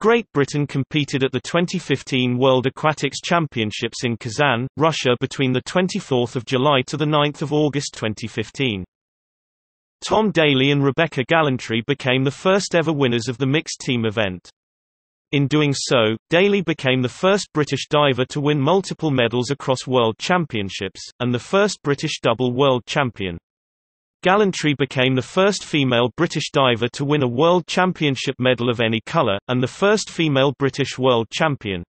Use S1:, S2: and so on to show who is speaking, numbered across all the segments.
S1: Great Britain competed at the 2015 World Aquatics Championships in Kazan, Russia between 24 July to 9 August 2015. Tom Daley and Rebecca Gallantree became the first ever winners of the mixed team event. In doing so, Daley became the first British diver to win multiple medals across World Championships, and the first British double world champion. Gallantree became the first female British diver to win a World Championship medal of any colour, and the first female British world champion.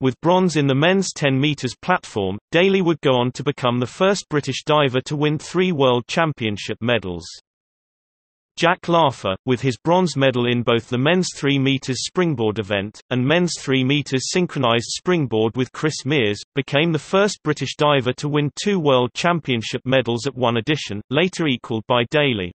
S1: With bronze in the men's 10 metres platform, Daley would go on to become the first British diver to win three World Championship medals. Jack Laugher, with his bronze medal in both the men's 3 meters springboard event, and men's 3 meters synchronized springboard with Chris Mears, became the first British diver to win two World Championship medals at one edition, later equalled by Daley.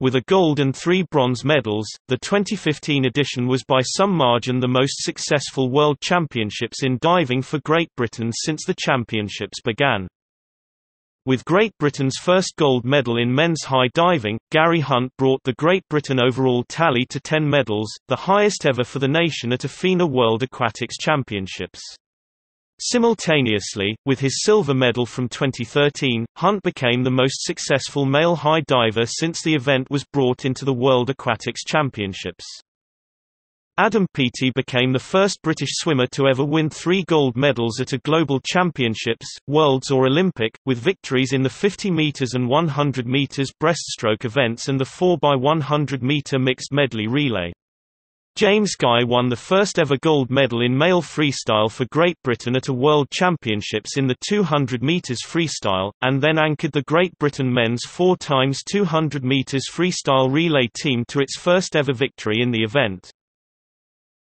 S1: With a gold and three bronze medals, the 2015 edition was by some margin the most successful World Championships in diving for Great Britain since the championships began. With Great Britain's first gold medal in men's high diving, Gary Hunt brought the Great Britain overall tally to 10 medals, the highest ever for the nation at a FINA World Aquatics Championships. Simultaneously, with his silver medal from 2013, Hunt became the most successful male high diver since the event was brought into the World Aquatics Championships. Adam Peaty became the first British swimmer to ever win three gold medals at a global championships, worlds or Olympic, with victories in the 50 metres and 100 metres breaststroke events and the 4x100 metre mixed medley relay. James Guy won the first ever gold medal in male freestyle for Great Britain at a World Championships in the 200 metres freestyle, and then anchored the Great Britain men's 4 x 200 metres freestyle relay team to its first ever victory in the event.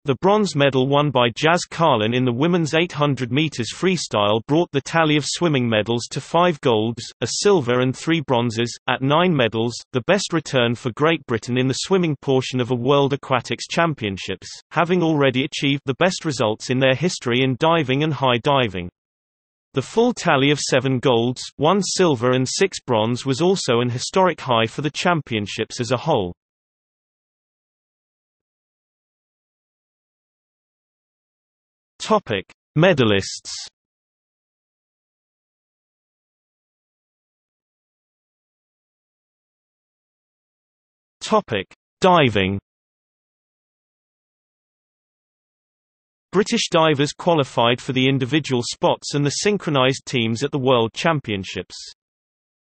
S1: The bronze medal won by Jazz Carlin in the women's 800 meters freestyle brought the tally of swimming medals to five golds, a silver and three bronzes, at nine medals, the best return for Great Britain in the swimming portion of a World Aquatics Championships, having already achieved the best results in their history in diving and high diving. The full tally of seven golds, one silver and six bronze was also an historic high for the championships as a whole. Topic: Medalists. Topic: Diving. British divers qualified for the individual spots and the synchronized teams at the World Championships.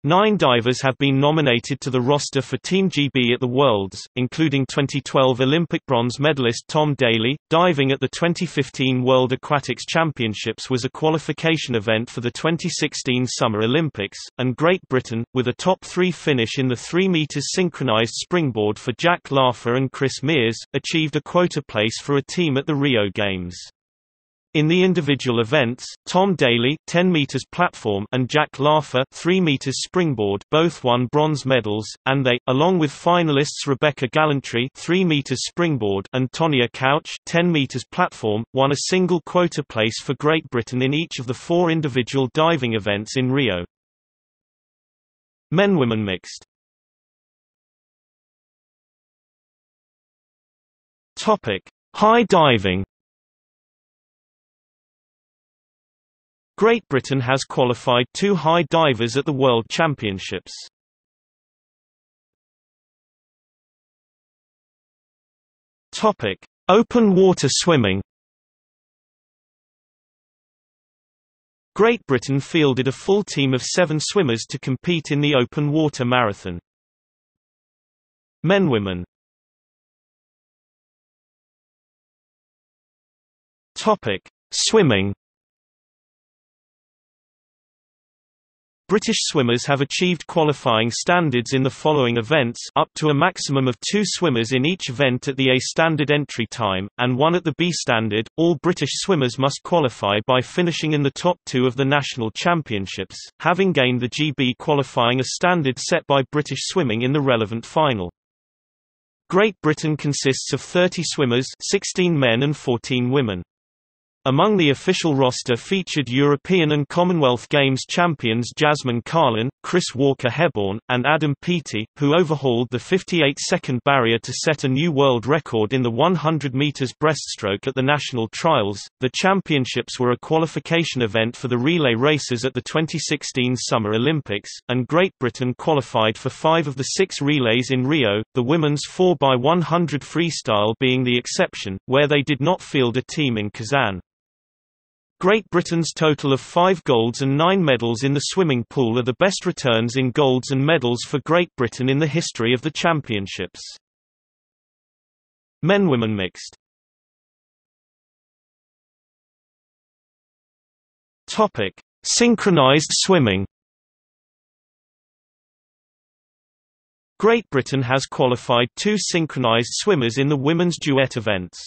S1: Nine divers have been nominated to the roster for Team GB at the Worlds, including 2012 Olympic bronze medalist Tom Daley. Diving at the 2015 World Aquatics Championships was a qualification event for the 2016 Summer Olympics, and Great Britain, with a top three finish in the 3 metres synchronised springboard for Jack Laugher and Chris Mears, achieved a quota place for a team at the Rio Games. In the individual events, Tom Daley 10 meters platform and Jack Laugher 3 meters springboard both won bronze medals, and they, along with finalists Rebecca Gallantree 3 meters springboard and Tonia Couch 10 meters platform, won a single quota place for Great Britain in each of the four individual diving events in Rio. Men-women mixed Topic: High diving Great Britain has qualified two high divers at the World Championships. Topic: Open water swimming. Great Britain fielded a full team of seven swimmers to compete in the open water marathon. Men-women Topic: Swimming British swimmers have achieved qualifying standards in the following events up to a maximum of two swimmers in each event at the A standard entry time, and one at the B standard. All British swimmers must qualify by finishing in the top two of the national championships, having gained the GB qualifying a standard set by British swimming in the relevant final. Great Britain consists of 30 swimmers 16 men and 14 women. Among the official roster featured European and Commonwealth Games champions Jasmine Carlin, Chris Walker-Hebborn, and Adam Peaty, who overhauled the 58-second barrier to set a new world record in the 100 meters breaststroke at the national trials. The championships were a qualification event for the relay races at the 2016 Summer Olympics, and Great Britain qualified for 5 of the 6 relays in Rio, the women's 4x100 freestyle being the exception, where they did not field a team in Kazan. Great Britain's total of five golds and nine medals in the swimming pool are the best returns in golds and medals for Great Britain in the history of the championships. Men-women mixed Topic: Synchronized swimming. Great Britain has qualified two synchronized swimmers in the women's duet events.